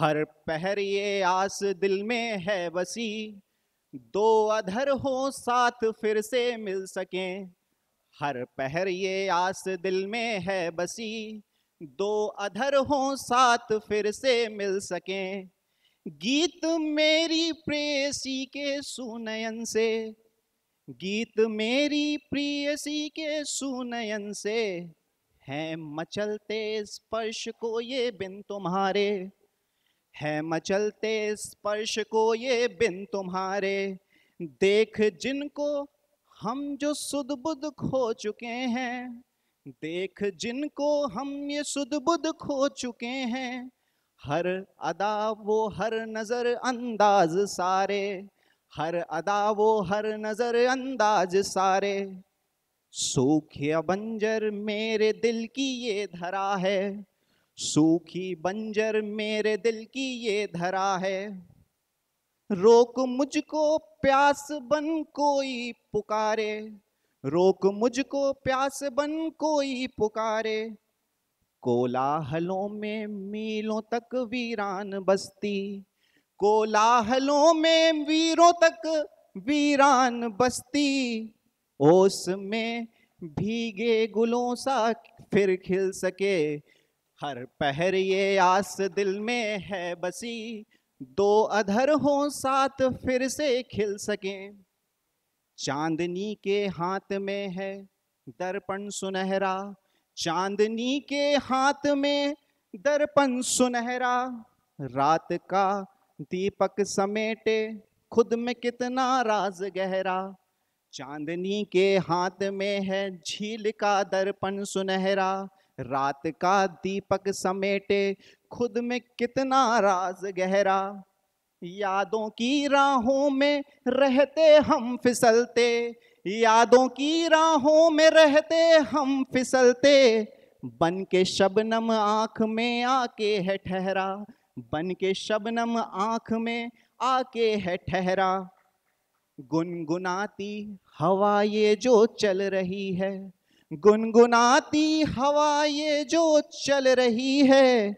हर पहर ये आस दिल में है बसी दो अधर हो साथ फिर से मिल सकें। हर पहर ये आस दिल में है बसी दो अधर हो साथ फिर से मिल सकें। गीत मेरी प्रेयसी के सुनयन से। गीत मेरी प्रियसी के सुनयन से। है मचलते स्पर्श को ये बिन तुम्हारे। है मचलते स्पर्श को ये बिन तुम्हारे। देख जिनको हम जो सुध खो चुके हैं। देख जिनको हम ये सुध खो चुके हैं। हर अदा वो हर नज़र अंदाज सारे। हर अदा वो हर नज़र अंदाज सारे। सूखे बंजर मेरे दिल की ये धरा है। सूखी बंजर मेरे दिल की ये धरा है। रोक मुझको प्यास बन कोई पुकारे। रोक मुझको प्यास बन कोई पुकारे। कोलाहलों में मीलों तक वीरान बस्ती। कोलाहलों में वीरों तक वीरान बस्ती। ओस में भीगे गुलों सा फिर खिल सके। हर पहर ये आस दिल में है बसी। दो अधर हो साथ फिर से खिल सकें। चांदनी के हाथ में है दर्पण सुनहरा। चांदनी के हाथ में दर्पण सुनहरा। रात का दीपक समेटे खुद में कितना राज गहरा। चांदनी के हाथ में है झील का दर्पण सुनहरा। रात का दीपक समेटे, खुद में कितना राज गहरा। यादों की राहों में रहते हम फिसलते, यादों की राहों में रहते हम फिसलते। बन के शबनम आँख में आके है ठहरा, बन के शबनम आँख में आके है ठहरा। गुनगुनाती हवा ये जो चल रही है गुनगुनाती हवा ये जो चल रही है,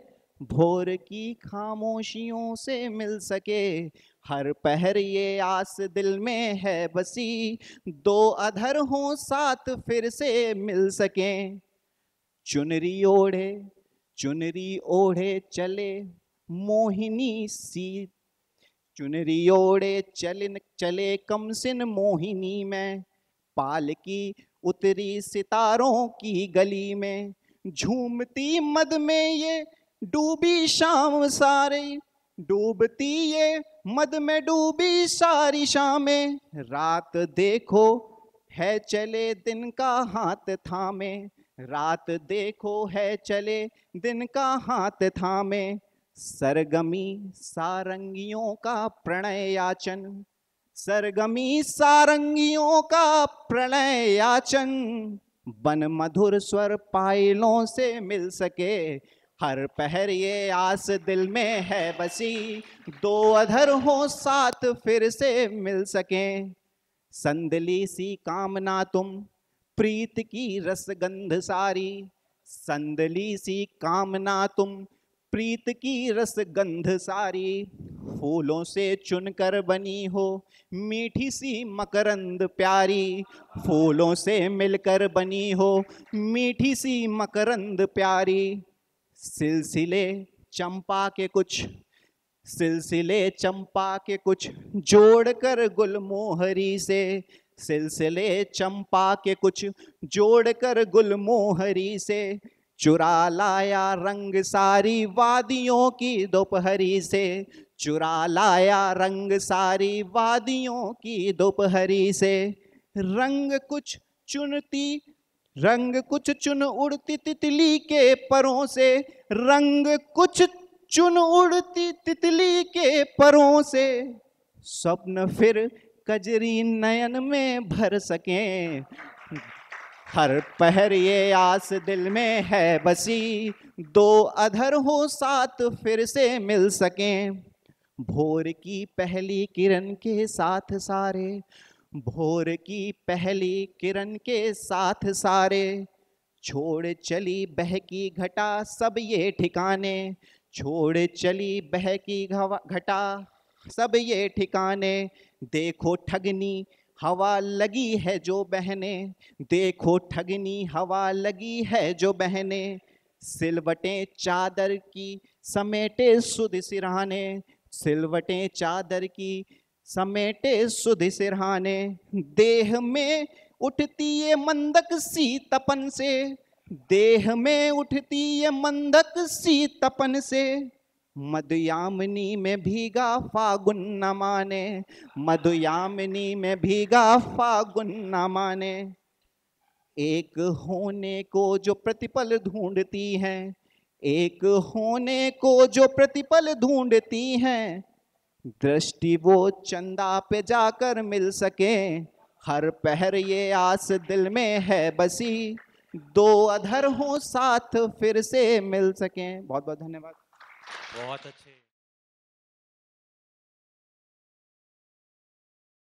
भोर की खामोशियों से मिल सके। हर पहर ये आस दिल में है बसी, दो अधर हो साथ फिर से मिल सके। चुनरी ओढ़े चुनरी ओढ़े चले मोहिनी सी। चुनरी ओढ़े चलिन, चले कमसिन मोहिनी में। पाल की उतरी सितारों की गली में, झूमती मद में ये डूबी शाम सारी, डूबती ये मद में डूबी सारी शामें, रात देखो है चले दिन का हाथ थामे, रात देखो है चले दिन का हाथ थामे, सरगमी सारंगियों का प्रणय याचन सरगमी सारंगियों का प्रणय याचन बन मधुर स्वर पायलों से मिल सके। हर पहर ये आस दिल में है बसी, दो अधर हो साथ फिर से मिल सके। संदली सी कामना तुम, प्रीत की रसगंध सारी। संदली सी कामना तुम, प्रीत की रसगंध सारी। फूलों से चुनकर बनी हो, मीठी सी मकरंद प्यारी। फूलों से मिलकर बनी हो, मीठी सी मकरंद प्यारी। सिलसिले चंपा के कुछ, सिलसिले चंपा के कुछ जोड़कर गुलमोहरी से। सिलसिले चंपा के कुछ जोड़कर गुलमोहरी से। चुरा लाया रंग सारी वादियों की दोपहरी से। चुरा लाया रंग सारी वादियों की दोपहरी से। रंग कुछ चुनती, रंग कुछ चुन उड़ती तितली के परों से। रंग कुछ चुन उड़ती तितली के परों से। स्वप्न फिर कजरी नयन में भर सकें। हर पहर ये आस दिल में है बसी। दो अधर हो साथ फिर से मिल सकें। भोर की पहली किरण के साथ सारे, भोर की पहली किरण के साथ सारे। छोड़ चली बहकी घटा सब ये ठिकाने, छोड़ चली बह की घवा- घटा सब ये ठिकाने। देखो ठगनी, हवा लगी है जो बहने, देखो ठगनी, हवा लगी है जो बहने। सिलवटें चादर की समेटे सुध सिरहाने सिलवटें चादर की, समेटे सुध सिरहाने। देह में उठती ये मंदक सी तपन से। देह में उठती ये मंदक सी तपन से। मधुयामिनी में भीगा फागुन न माने। मधुयामिनी में भीगा फागुन न माने। एक होने को जो प्रतिपल ढूंढती हैं एक होने को जो प्रतिपल ढूंढती हैं, दृष्टि वो चंदा पे जाकर मिल सके। हर पहर ये आस दिल में है बसी, दो अधर हो साथ फिर से मिल सके। बहुत बहुत धन्यवाद। बहुत अच्छे।